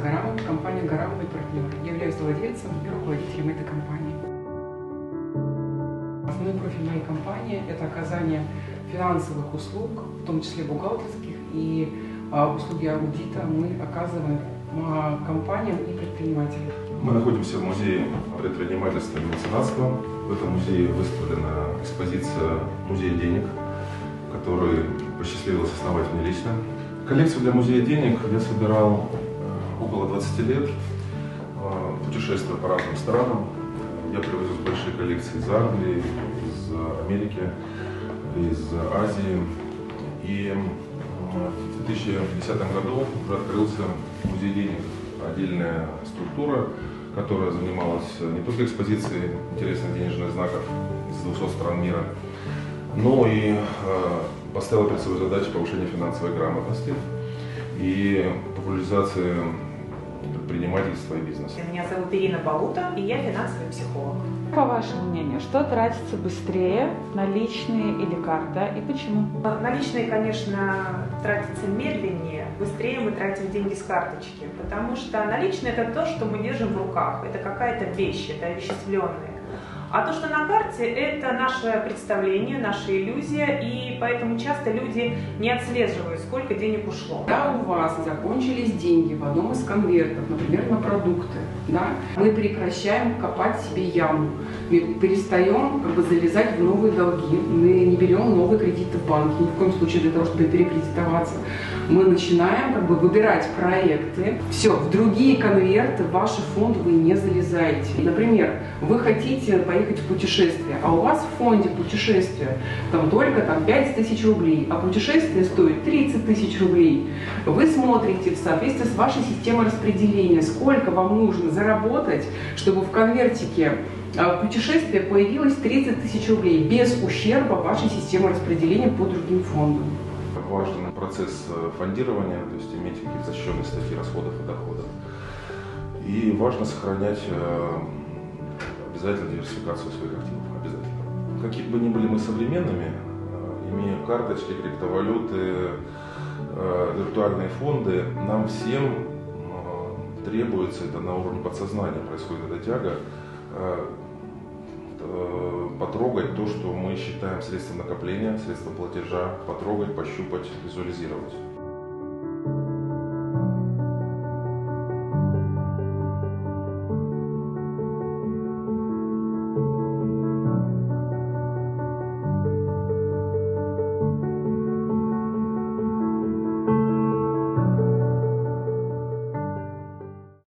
Гарамова, компания «Гарамова и партнеры». Я являюсь владельцем и руководителем этой компании. Основной профиль моей компании – это оказание финансовых услуг, в том числе бухгалтерских, и а, услуги аудита мы оказываем а, компаниям и предпринимателям. Мы находимся в музее предпринимательства меценатства. В этом музее выставлена экспозиция «Музей денег», который посчастливилось основать мне лично. Коллекцию для музея денег я собирал около 20 лет, э, путешествуя по разным странам. Я привозил большие коллекции из Англии, из Америки, из Азии. И в 2010 году уже открылся музей денег, отдельная структура, которая занималась не только экспозицией интересных денежных знаков из 200 стран мира, но и э, поставила перед собой задачу повышения финансовой грамотности и популяризации предпринимательства и бизнеса. Меня зовут Ирина Балута, и я финансовый психолог. По вашему мнению, что тратится быстрее, наличные или карта, и почему? Наличные, конечно, тратятся медленнее, быстрее мы тратим деньги с карточки, потому что наличные – это то, что мы держим в руках, это какая-то вещь, это овеществленные. А то, что на карте, это наше представление, наша иллюзия, и поэтому часто люди не отслеживают, сколько денег ушло. Когда у вас закончились деньги в одном из конвертов, например, на продукты, да, мы прекращаем копать себе яму, мы перестаем как бы, залезать в новые долги, мы не берем новые кредиты в банке, ни в коем случае для того, чтобы перекредитоваться. Мы начинаем как бы выбирать проекты. Все, в другие конверты ваши фонды вы не залезаете. Например, вы хотите поехать в путешествие, а у вас в фонде путешествия там только там 5 тысяч рублей, а путешествие стоит 30 тысяч рублей, вы смотрите в соответствии с вашей системой распределения, сколько вам нужно заработать, чтобы в конвертике а, путешествия появилось 30 тысяч рублей без ущерба вашей системы распределения по другим фондам. Важен процесс э, фондирования, то есть иметь какие-то защищенные статьи расходов и доходов. И важно сохранять э, обязательно диверсификацию своих активов, обязательно. Какие бы ни были мы современными, э, имея карточки, криптовалюты, виртуальные фонды, нам всем требуется, это на уровне подсознания происходит эта тяга, потрогать то, что мы считаем средством накопления, средством платежа, потрогать, пощупать, визуализировать.